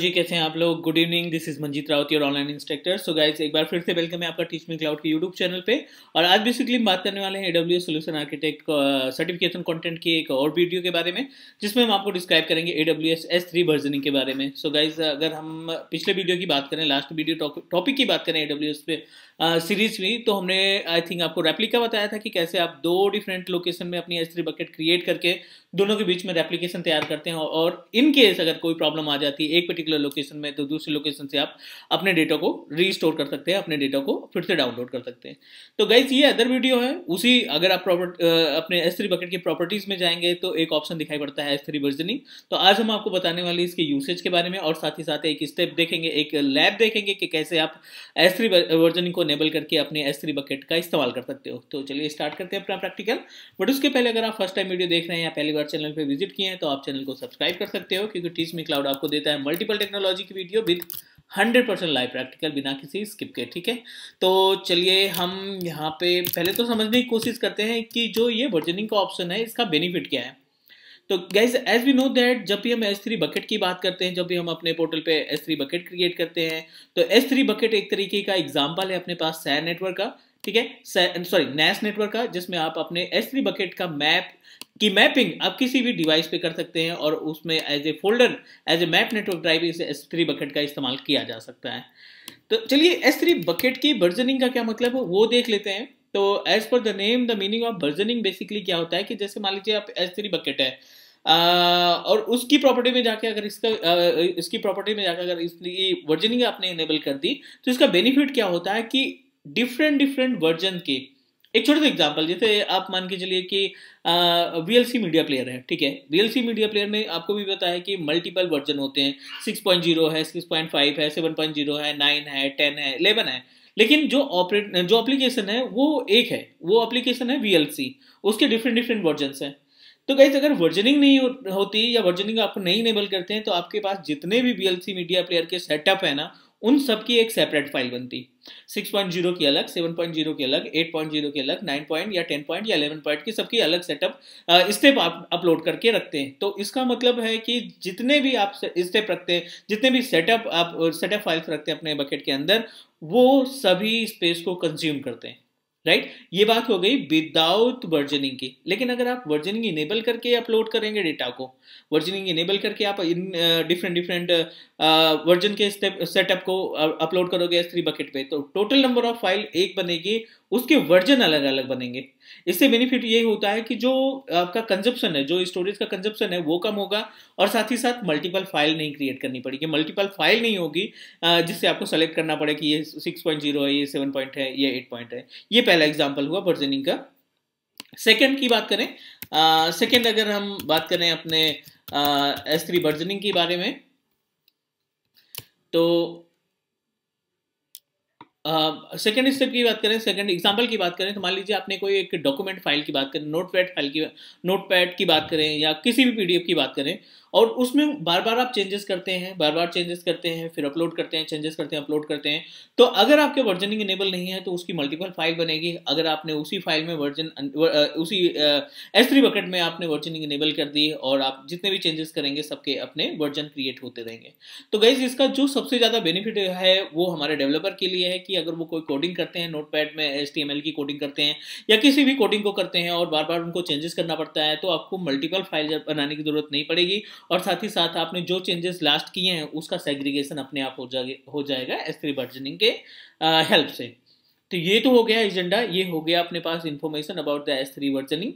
जी, कैसे हैं आप लोग? Good evening this is Manjeet Rawat your online instructor so guys एक बार फिर से वेलकम है आपका टीच मी क्लाउड के यूट्यूब चैनल पे। और आज बेसिकली हम बात करने वाले हैं AW solution architect certification content की एक और वीडियो के बारे में, जिसमें हम आपको डिस्क्राइब करेंगे ए डब्ल्यू एस वर्जनिंग के बारे में। सो so गाइज़ अगर हम पिछले वीडियो की बात करें लास्ट वीडियो टॉपिक की बात करें ए डब्ल्यू एस पे सीरीज़ में तो हमने आई थिंक आपको रेप्लिका बताया था कि कैसे आप दो डिफरेंट लोकेशन में अपनी एस बकेट क्रिएट करके दोनों के बीच में रेप्लीकेशन तैयार करते हैं और इन केस अगर कोई प्रॉब्लम आ जाती है एक पर्टिकुलर लोकेशन में तो दूसरी लोकेशन से आप अपने डेटा को रीस्टोर कर सकते हैं, अपने डेटा को फिर से डाउनलोड कर सकते हैं। तो गाइज़ ये अदर वीडियो है। उसी अगर आप प्रॉपर्ट अपने एस बकेट की प्रॉपर्टीज़ में जाएँगे तो एक ऑप्शन दिखाई पड़ता है एस थ्री वर्जनिंग तो आज हम आपको बताने वाले इसके यूसेज के बारे में और साथ ही साथ एक स्टेप देखेंगे, एक लैब देखेंगे कि कैसे आप एस थ्री वर्जनिंग को एनेबल करके अपने एस थ्री बकेट का इस्तेमाल कर सकते हो। तो चलिए स्टार्ट करते हैं अपना प्रैक्टिकल बट उसके पहले अगर आप फ़र्स्ट टाइम वीडियो देख रहे हैं या पहली बार चैनल पर विज़िट किए हैं तो आप चैनल को सब्सक्राइब कर सकते हो, क्योंकि टीच मी क्लाउड आपको देता है मल्टीपल टेक्नोलॉजी की video with hundred percent live practical बिना किसी स्किप के, ठीक है? तो चलिए हम यहाँ पे पहले तो समझने की कोशिश करते हैं कि जो ये वर्जनिंग का ऑप्शन है, इसका बेनिफिट क्या है? तो guys as we know that जब भी हम एस थ्री बकेट की बात करते हैं, जब भी हम अपने पोर्टल पे एस थ्री बकेट क्रिएट करते हैं तो एस थ्री बकेट एक तरीके का एग्ज़ाम्पल है अपने पास सैर नेटवर्क का, ठीक है? सॉरी नैस नेटवर्क का, जिसमें आप अपने एस थ्री बकेट का मैप की मैपिंग आप किसी भी डिवाइस पे कर सकते हैं और उसमें as a folder as a map network drive इस एस थ्री बकेट का इस्तेमाल किया जा सकता है। तो चलिए एस थ्री बकेट की वर्जनिंग का क्या मतलब है वो देख लेते हैं। तो as per the name the meaning of versioning basically क्या होता है कि जैसे मान लीजिए आप एस थ्री बकेट है आ, और उसकी प्रॉपर्टी में जाके अगर इसका आ, इसकी प्रॉपर्टी में जाकर अगर इसकी वर्जनिंग आपने इनेबल कर दी तो इसका बेनिफिट क्या होता है कि डिफरेंट डिफरेंट वर्जन के एक छोटे से एग्ज़ाम्पल जैसे आप मान के चलिए कि सी मीडिया प्लेयर है, ठीक है? V L C media player में आपको भी पता है कि मल्टीपल वर्जन होते हैं। सिक्स पॉइंट ज़ीरो है सिक्स पॉइंट फाइव है सेवन पॉइंट ज़ीरो है नाइन है टेन है इलेवन है। लेकिन जो ऑपरेट जो एप्लीकेशन है, वो एक है। वो एप्लीकेशन है वी एल सी उसके डिफरेंट डिफरेंट वर्जन हैं। तो गाइज़ अगर वर्जनिंग नहीं होती या वर्जनिंग आप नहीं इनेबल करते हैं तो आपके पास जितने भी V L C media player के सेटअप है ना उन सब की एक सेपरेट फ़ाइल बनती। 6.0 की अलग 7.0 की अलग 8.0 की अलग 9 पॉइंट या 10 पॉइंट या 11 पॉइंट की सबकी अलग सेटअप स्टेप आप अपलोड करके रखते हैं। तो इसका मतलब है कि जितने भी आप स्टेप रखते हैं, जितने भी सेटअप आप सेटअप फाइल्स रखते हैं अपने बकेट के अंदर, वो सभी स्पेस को कंज्यूम करते हैं। Right right? ये बात हो गई विदाउट वर्जनिंग की लेकिन अगर आप वर्जनिंग इनेबल करके अपलोड करेंगे डेटा को वर्जनिंग इनेबल करके आप इन डिफरेंट डिफरेंट वर्जन के सेटअप को अपलोड करोगे एस थ्री बकेट पे तो टोटल नंबर ऑफ़ फ़ाइल एक बनेगी उसके वर्जन अलग अलग बनेंगे। इससे बेनिफिट ये होता है कि जो आपका कंजप्शन है, जो स्टोरेज का कंजप्शन है, वो कम होगा और साथ ही साथ मल्टीपल फ़ाइल नहीं क्रिएट करनी पड़ेगी। मल्टीपल फ़ाइल नहीं होगी जिससे आपको सेलेक्ट करना पड़े कि ये सिक्स पॉइंट ज़ीरो है, ये सेवन पॉइंट है, ये एट पॉइंट है। ये पहला एग्ज़ाम्पल हुआ वर्जनिंग का। सेकेंड की बात करें सेकेंड अगर हम बात करें अपने एस थ्री वर्जनिंग के बारे में तो सेकेंड uh, स्टेप की बात करें सेकेंड एग्ज़ाम्पल की बात करें तो मान लीजिए आपने कोई एक डॉक्यूमेंट फ़ाइल की बात करें नोट पैड फ़ाइल की नोट पैड की बात करें या किसी भी पीडीएफ की बात करें और उसमें बार बार आप चेंजेस करते हैं बार बार चेंजेस करते हैं, फिर अपलोड करते हैं चेंजेस करते हैं अपलोड करते हैं। तो अगर आपके वर्जनिंग इनेबल नहीं है तो उसकी मल्टीपल फ़ाइल बनेगी। अगर आपने उसी फ़ाइल में वर्जन उसी एस थ्री बकेट में आपने वर्जनिंग इनेबल कर दी और आप जितने भी चेंजेस करेंगे, सबके अपने वर्जन क्रिएट होते रहेंगे। तो गाइज़ इसका जो सबसे ज़्यादा बेनिफिट है, वो हमारे डेवलपर के लिए है कि अगर वो कोई कोडिंग करते हैं नोट में एस की कोडिंग करते हैं या किसी भी कोडिंग को करते हैं और बार बार उनको चेंजेस करना पड़ता है तो आपको मल्टीपल फ़ाइल बनाने की ज़रूरत नहीं पड़ेगी। और साथ ही साथ आपने जो चेंजेस लास्ट किए हैं, उसका सेग्रीगेशन अपने आप हो जाए हो जाएगा एस थ्री वर्जनिंग के हेल्प से। तो ये तो हो गया एजेंडा ये हो गया अपने पास information about the S three versioning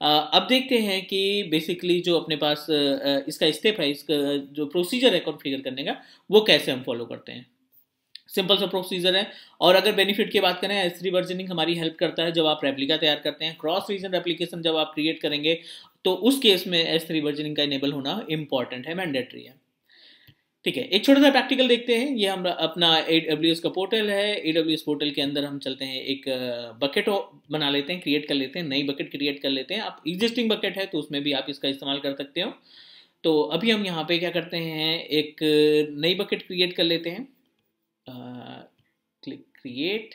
अब देखते हैं कि बेसिकली जो अपने पास इसका स्टेप है, इसका, जो प्रोसीजर है कॉन्फ़िगर करने का, वो कैसे हम फॉलो करते हैं। सिंपल सा प्रोसीजर है। और अगर बेनिफिट की बात करें एस थ्री वर्जनिंग हमारी हेल्प करता है जब आप रेप्लिका तैयार करते हैं। क्रॉस रीजन रेप्लीकेशन जब आप क्रिएट करेंगे तो उस केस में एस थ्री वर्जनिंग का इनेबल होना इंपॉर्टेंट है मैंडेटरी है। ठीक है, एक छोटा सा प्रैक्टिकल देखते हैं। ये हम अपना ए डब्ल्यू एस का पोर्टल है। ए डब्ल्यू एस पोर्टल के अंदर हम चलते हैं, एक बकेट बना लेते हैं क्रिएट कर लेते हैं, नई बकेट क्रिएट कर लेते हैं। आप एग्जिस्टिंग बकेट है तो उसमें भी आप इसका इस्तेमाल कर सकते हो। तो अभी हम यहाँ पे क्या करते हैं, एक नई बकेट क्रिएट कर लेते हैं। क्लिक क्रिएट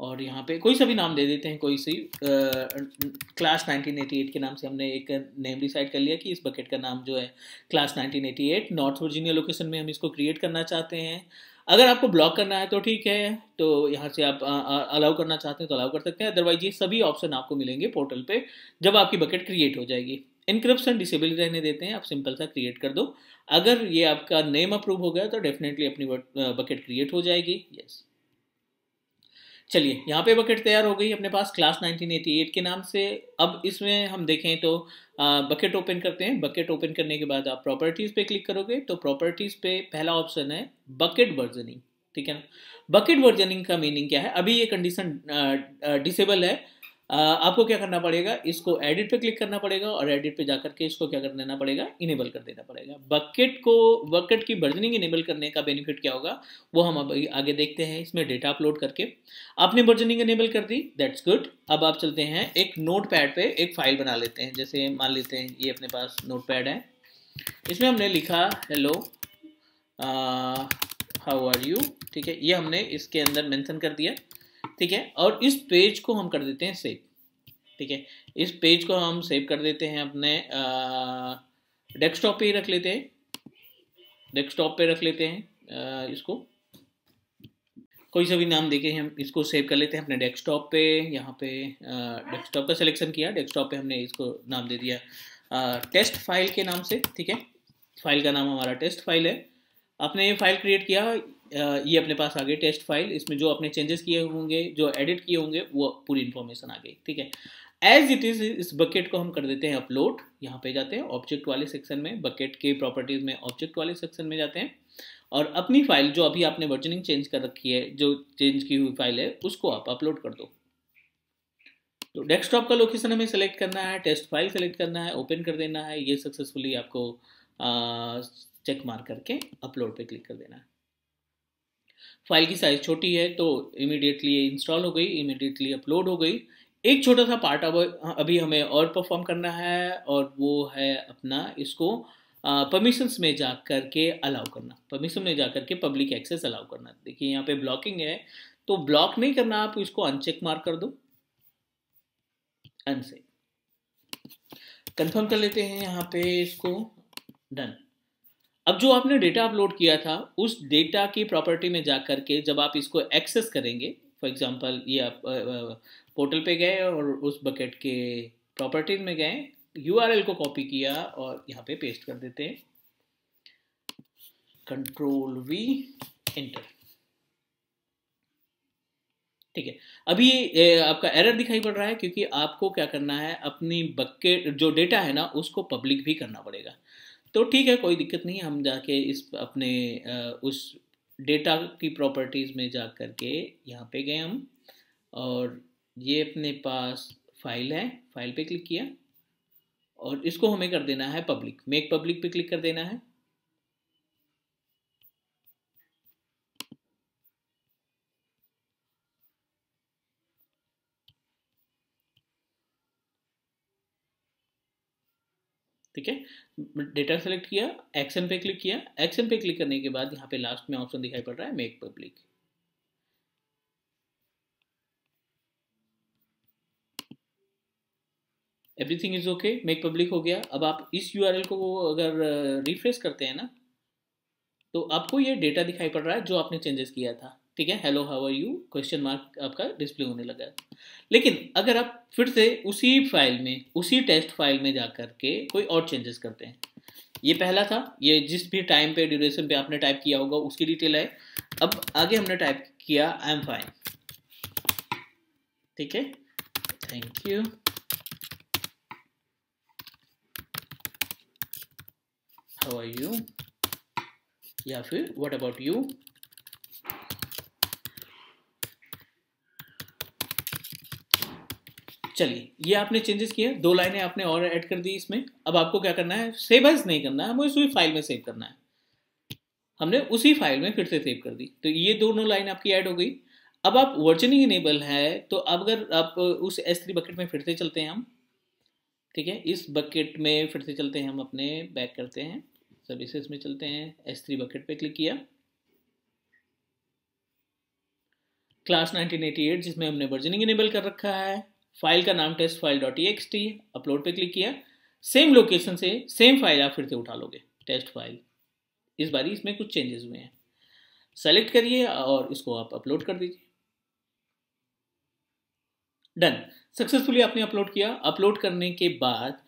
और यहाँ पे कोई सा भी नाम दे देते हैं, कोई सी क्लास 1988 के नाम से हमने एक नेम डिसाइड कर लिया कि इस बकेट का नाम जो है क्लास 1988 नॉर्थ वर्जीनिया लोकेशन में हम इसको क्रिएट करना चाहते हैं। अगर आपको ब्लॉक करना है तो ठीक है तो यहाँ से आप अलाउ करना चाहते हैं तो अलाउ कर सकते हैं। अदरवाइज़ ये सभी ऑप्शन आपको मिलेंगे पोर्टल पे जब आपकी बकेट क्रिएट हो जाएगी। इनक्रप्शन डिसेबल रहने देते हैं, आप सिंपल सा क्रिएट कर दो। अगर ये आपका नेम अप्रूव हो गया तो डेफिनेटली अपनी बकेट क्रिएट हो जाएगी। यस चलिए, यहाँ पे बकेट तैयार हो गई अपने पास क्लास 1988 के नाम से। अब इसमें हम देखें तो बकेट ओपन करते हैं। बकेट ओपन करने के बाद आप प्रॉपर्टीज़ पे क्लिक करोगे तो प्रॉपर्टीज़ पे पहला ऑप्शन है बकेट वर्जनिंग ठीक है ना? बकेट वर्जनिंग का मीनिंग क्या है? अभी ये कंडीशन डिसेबल है। आपको क्या करना पड़ेगा? इसको एडिट पे क्लिक करना पड़ेगा और एडिट पे जाकर के इसको क्या कर देना पड़ेगा? इनेबल कर देना पड़ेगा। बकेट को बकेट की वर्जनिंग इनेबल करने का बेनिफिट क्या होगा? वो हम अब आगे देखते हैं, इसमें डेटा अपलोड करके। आपने वर्जनिंग इनेबल कर दी दैट्स गुड अब आप चलते हैं, एक नोट पैड पे एक फ़ाइल बना लेते हैं। जैसे मान लेते हैं, ये अपने पास नोट पैड है। इसमें हमने लिखा हेलो हाउ आर यू ठीक है, ये हमने इसके अंदर मेंशन कर दिया। ठीक है? और इस पेज को हम कर देते हैं सेव ठीक है? इस पेज को हम सेव कर देते हैं अपने डेस्कटॉप पे ही रख लेते हैं। डेस्कटॉप पे रख लेते हैं इसको। कोई सा भी नाम देके हम इसको सेव कर लेते हैं अपने डेस्कटॉप पे। यहाँ पे डेस्कटॉप का सिलेक्शन किया डेस्कटॉप पे हमने इसको नाम दे दिया। टेस्ट फ़ाइल के नाम से, ठीक है? फ़ाइल का नाम हमारा टेस्ट फ़ाइल है। आपने ये फ़ाइल क्रिएट किया ये अपने पास आ गई टेस्ट फ़ाइल, इसमें जो अपने चेंजेस किए होंगे, जो एडिट किए होंगे, वो पूरी इन्फॉर्मेशन आ गई, ठीक है? एज इट इज़ इस बकेट को हम कर देते हैं अपलोड यहाँ पे जाते हैं ऑब्जेक्ट वाले सेक्शन में बकेट के प्रॉपर्टीज़ में ऑब्जेक्ट वाले सेक्शन में जाते हैं, और अपनी फ़ाइल जो अभी आपने वर्जनिंग चेंज कर रखी है, जो चेंज की हुई फ़ाइल है, उसको आप अपलोड कर दो। तो डेस्कटॉप का लोकेशन हमें सेलेक्ट करना है टेस्ट फ़ाइल सेलेक्ट करना है ओपन कर देना है, ये सक्सेसफुली आपको चेक मार करके अपलोड पे क्लिक कर देना है। फ़ाइल की साइज़ छोटी है तो इमीडिएटली इंस्टॉल हो गई इमीडिएटली अपलोड हो गई। एक छोटा सा पार्ट अब, अभी हमें और परफॉर्म करना है और वो है अपना इसको परमिशंस में जा कर के अलाउ करना। परमिशन में जा कर के पब्लिक एक्सेस अलाउ करना। देखिए यहाँ पे ब्लॉकिंग है तो ब्लॉक नहीं करना, आप इसको अनचेक मार कर दो। अनसे कंफर्म कर लेते हैं यहाँ पे इसको। डन अब जो आपने डेटा अपलोड किया था उस डेटा की प्रॉपर्टी में जा करके जब आप इसको एक्सेस करेंगे फॉर एग्जांपल ये आप पोर्टल पे गए और उस बकेट के प्रॉपर्टीज़ में गए यूआरएल को कॉपी किया और यहाँ पे पेस्ट कर देते हैं। कंट्रोल वी एंटर ठीक है। अभी ए, आपका एरर दिखाई पड़ रहा है क्योंकि आपको क्या करना है अपनी बकेट जो डेटा है ना उसको पब्लिक भी करना पड़ेगा। तो ठीक है, कोई दिक्कत नहीं, हम जाके इस अपने उस डेटा की प्रॉपर्टीज़ में जा कर के यहाँ पे गए हम, और ये अपने पास फ़ाइल है, फ़ाइल पे क्लिक किया, और इसको हमें कर देना है पब्लिक मेक पब्लिक पे क्लिक कर देना है। ठीक है? डेटा सेलेक्ट किया एक्शन पे क्लिक किया। एक्शन पे क्लिक करने के बाद यहाँ पे लास्ट में ऑप्शन दिखाई पड़ रहा है make public everything is okay make public हो गया। अब आप इस यूआरएल को अगर रिफ्रेश करते हैं ना तो आपको ये डेटा दिखाई पड़ रहा है जो आपने चेंजेस किया था। ठीक है hello how are you question mark आपका डिस्प्ले होने लगा लेकिन अगर आप फिर से उसी फ़ाइल में, उसी टेस्ट फ़ाइल में जा कर के कोई और चेंजेस करते हैं। ये पहला था, ये जिस भी टाइम पे ड्यूरेशन पे आपने टाइप किया होगा, उसकी डिटेल है अब आगे हमने टाइप किया आई एम फाइन ठीक है? Thank you how are you या फिर व्हाट अबाउट यू चलिए, ये आपने चेंजेस किए, दो लाइनें आपने और ऐड कर दी इसमें। अब आपको क्या करना है? सेव एज नहीं करना है हमें उसी फ़ाइल में सेव करना है। हमने उसी फ़ाइल में फिर से सेव कर दी। तो ये दोनों लाइन आपकी ऐड हो गई। अब आप वर्जनिंग इनेबल है तो अब अगर आप उस एस थ्री बकेट में फिर से चलते हैं हम, ठीक है? इस बकेट में फिर से चलते हैं हम अपने बैक करते हैं। सर्विसेज़ में चलते हैं। एस थ्री बकेट पे क्लिक किया। क्लास 1988 जिसमें हमने वर्जनिंग इनेबल कर रखा है। फ़ाइल का नाम test file dot E X T upload पे क्लिक किया। सेम लोकेशन से सेम फ़ाइल आप फिर से उठा लोगे टेस्ट फ़ाइल इस बारी इसमें कुछ चेंजेस हुए हैं। सेलेक्ट करिए और इसको आप अपलोड कर दीजिए। डन सक्सेसफुली आपने अपलोड किया। अपलोड करने के बाद,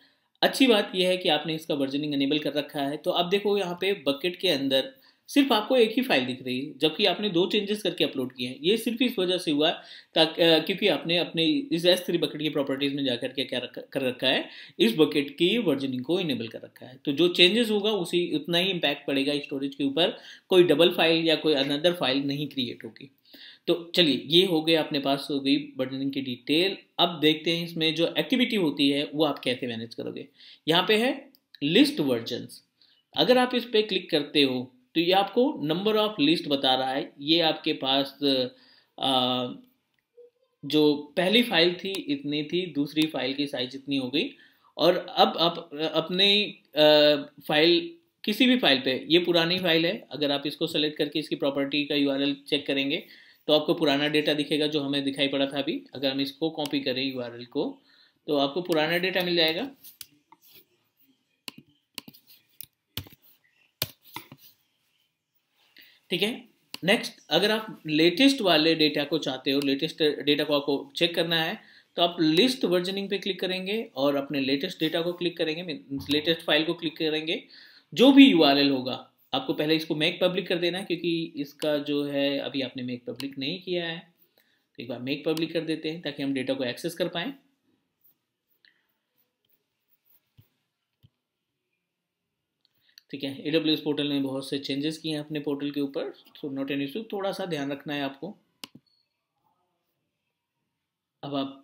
अच्छी बात यह है कि आपने इसका वर्जनिंग अनेबल कर रखा है। तो आप देखो यहाँ पे बकेट के अंदर सिर्फ़ आपको एक ही फ़ाइल दिख रही है, जबकि आपने दो चेंजेस करके अपलोड किए हैं। ये सिर्फ़ इस वजह से हुआ ताकि क्योंकि आपने अपने इस एस थ्री बकेट की प्रॉपर्टीज़ में जाकर के क्या कर रखा है, इस बकेट की वर्जनिंग को इनेबल कर रखा है। तो जो चेंजेस होगा, उसी उतना ही इम्पैक्ट पड़ेगा स्टोरेज के ऊपर, कोई डबल फ़ाइल या कोई अनदर फ़ाइल नहीं क्रिएट होगी। तो चलिए, ये हो गया अपने पास हो गई बटनिंग की डिटेल अब देखते हैं इसमें जो एक्टिविटी होती है, वो आप कैसे मैनेज करोगे। यहाँ पे है लिस्ट वर्जन्स अगर आप इस पर क्लिक करते हो तो ये आपको नंबर ऑफ़ लिस्ट बता रहा है। ये आपके पास आ, जो पहली फ़ाइल थी इतनी थी दूसरी फ़ाइल की साइज़ इतनी हो गई। और अब आप अपने फ़ाइल किसी भी फ़ाइल पे ये पुरानी फ़ाइल है अगर आप इसको सेलेक्ट करके इसकी प्रॉपर्टी का यूआरएल चेक करेंगे तो आपको पुराना डेटा दिखेगा जो हमें दिखाई पड़ा था अभी। अगर हम इसको कॉपी करें यूआरएल को तो आपको पुराना डेटा मिल जाएगा। ठीक है? नेक्स्ट अगर आप लेटेस्ट वाले डेटा को चाहते हो लेटेस्ट डेटा को आपको चेक करना है तो आप लिस्ट वर्जनिंग पे क्लिक करेंगे और अपने लेटेस्ट डेटा को क्लिक करेंगे लेटेस्ट फ़ाइल को क्लिक करेंगे। जो भी यूआरएल होगा, आपको पहले इसको मेक पब्लिक कर देना है, क्योंकि इसका जो है, अभी आपने मेक पब्लिक नहीं किया है। एक बार मेक पब्लिक कर देते हैं, ताकि हम डेटा को एक्सेस कर पाएँ। ठीक है ए डब्ल्यू एस पोर्टल ने बहुत से चेंजेस किए हैं अपने पोर्टल के ऊपर तो नोट एन इशू थोड़ा सा ध्यान रखना है आपको। अब आप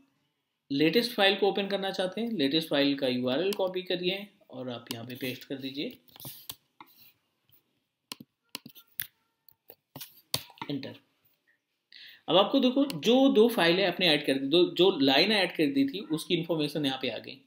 लेटेस्ट फ़ाइल को ओपन करना चाहते हैं लेटेस्ट फ़ाइल का यू आर कॉपी करिए और आप यहाँ पे पेस्ट कर दीजिए। एंटर अब आपको देखो, जो दो फाइलें आपने ऐड कर दी दो जो लाइन ऐड कर दी थी, उसकी इन्फॉर्मेशन यहाँ पे आ गई।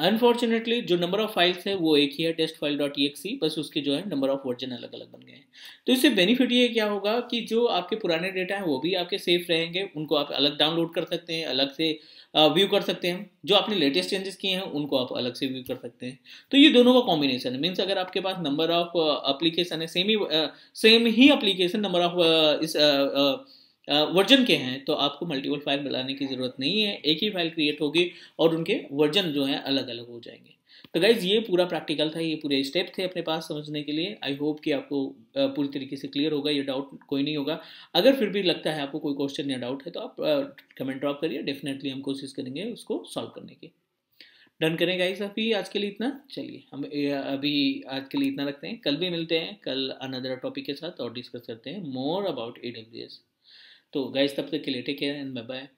अनफॉर्चुनेटली जो नंबर ऑफ़ फाइल्स है, वो एक ही है टेस्ट फ़ाइल डॉट ई बस उसके जो है नंबर ऑफ़ वर्जन अलग अलग बन गए हैं। तो इससे बेनिफिट ये क्या होगा कि जो आपके पुराने डेटा हैं, वो भी आपके सेफ़ रहेंगे, उनको आप अलग डाउनलोड कर सकते हैं, अलग से व्यू कर सकते हैं। जो आपने लेटेस्ट चेंजेस किए हैं, उनको आप अलग से व्यू कर सकते हैं। तो ये दोनों का कॉम्बिनेशन है। मीन्स अगर आपके पास नंबर ऑफ़ अप्लीकेशन है सेम ही सेम ही अप्लीकेशन नंबर ऑफ़ इस वर्जन के हैं तो आपको मल्टीपल फ़ाइल बनाने की ज़रूरत नहीं है। एक ही फ़ाइल क्रिएट होगी और उनके वर्जन जो हैं अलग अलग हो जाएँगे। तो गाइज़ ये पूरा प्रैक्टिकल था, ये पूरे स्टेप थे अपने पास समझने के लिए। आई होप कि आपको पूरी तरीके से क्लियर होगा, ये डाउट कोई नहीं होगा। अगर फिर भी लगता है आपको कोई क्वेश्चन या डाउट है तो आप कमेंट ड्रॉप करिए। डेफिनेटली हम कोशिश करेंगे उसको सॉल्व करने की। डन करें गाइस अभी आज के लिए इतना। चलिए, हम अभी आज के लिए इतना रखते हैं। कल भी मिलते हैं, कल अनदर टॉपिक के साथ और डिस्कस करते हैं मोर अबाउट ए तो गाइस तब तक के लिए take care and bye bye